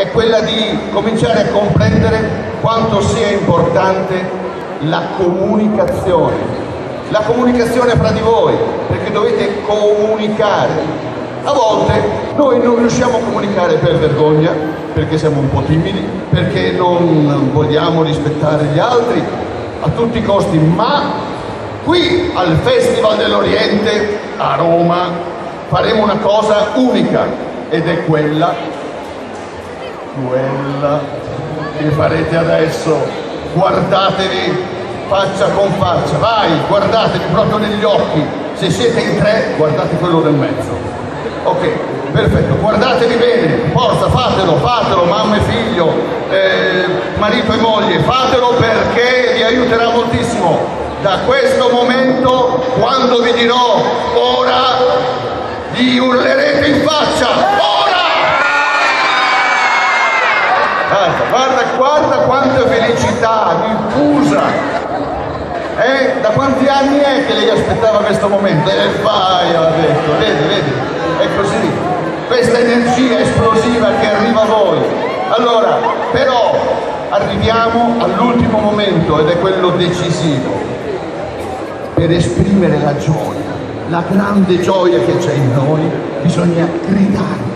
è quella di cominciare a comprendere quanto sia importante la comunicazione. La comunicazione fra di voi, perché dovete comunicare. A volte noi non riusciamo a comunicare per vergogna, perché siamo un po' timidi, perché non vogliamo rispettare gli altri a tutti i costi, ma qui al Festival dell'Oriente a Roma faremo una cosa unica ed è quella, quella che farete adesso. Guardatevi faccia con faccia, vai, guardatevi proprio negli occhi. Se siete in tre, guardate quello del mezzo. Ok, perfetto, guardatevi bene, forza, fatelo, fatelo, mamma e figlio, eh, marito e moglie, fatelo perché vi aiuterà moltissimo da questo momento, quando vi dirò ora, vi urlerete in faccia. Ora! Guarda, guarda, quanta felicità diffusa. Eh? Da quanti anni è che lei aspettava questo momento? E eh, vai, ha detto, vedi, vedi, è così. Questa energia esplosiva che arriva a voi. Allora, però, arriviamo all'ultimo momento ed è quello decisivo per esprimere la gioia, la grande gioia che c'è in noi, bisogna gridare.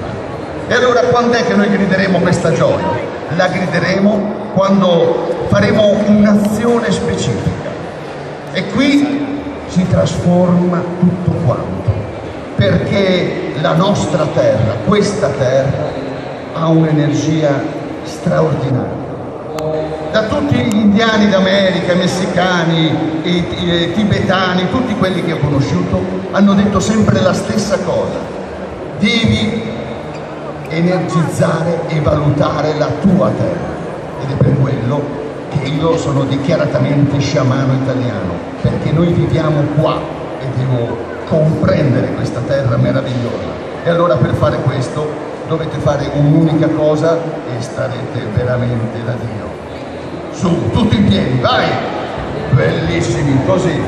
E allora quando è che noi grideremo questa gioia? La grideremo quando faremo un'azione specifica. E qui si trasforma tutto quanto, perché la nostra terra, questa terra, ha un'energia straordinaria da tutti gli indiani d'America, messicani, i, i tibetani, tutti quelli che ho conosciuto, hanno detto sempre la stessa cosa. Devi energizzare e valutare la tua terra. Ed è per quello che io sono dichiaratamente sciamano italiano, perché noi viviamo qua e devo comprendere questa terra meravigliosa. E allora per fare questo dovete fare un'unica cosa e starete veramente da Dio. Su, tutti in piedi, vai, bellissimi, così,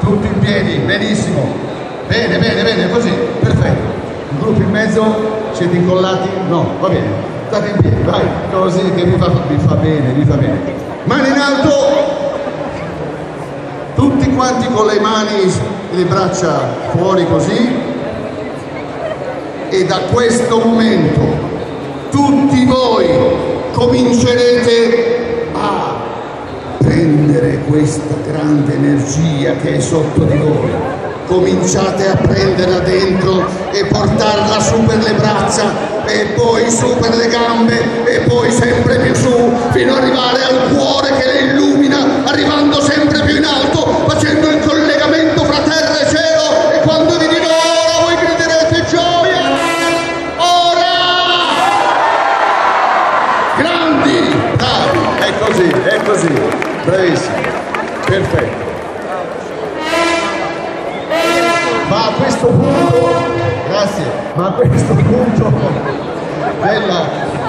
tutti in piedi, benissimo, bene, bene, bene, così, perfetto, il gruppo in mezzo, siete incollati? No, va bene, state in piedi, vai, così che vi fa, vi fa bene, vi fa bene, mani in alto, tutti quanti con le mani e le braccia fuori così, e da questo momento tutti voi comincerete a prendere questa grande energia che è sotto di voi. Cominciate a prenderla dentro e portarla su per le braccia e poi su per le gambe e poi sempre più su fino ad arrivare al cuore che le illumina, arrivando sempre più in alto, facendo il collegamento fra terra e cielo e quando vi dirò ora voi griderete gioia! Così, è così, bravissimo, perfetto. Ma a questo punto, grazie, ma a questo punto della